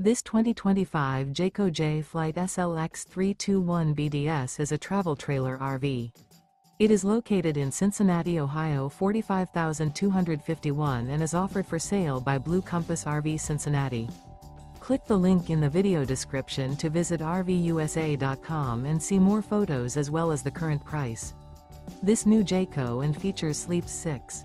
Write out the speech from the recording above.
This 2025 Jayco Jay Flight SLX 321 BDS is a travel trailer RV. It is located in Cincinnati, Ohio 45251 and is offered for sale by Blue Compass RV Cincinnati. Click the link in the video description to visit RVUSA.com and see more photos as well as the current price. This new Jayco and features Sleep 6.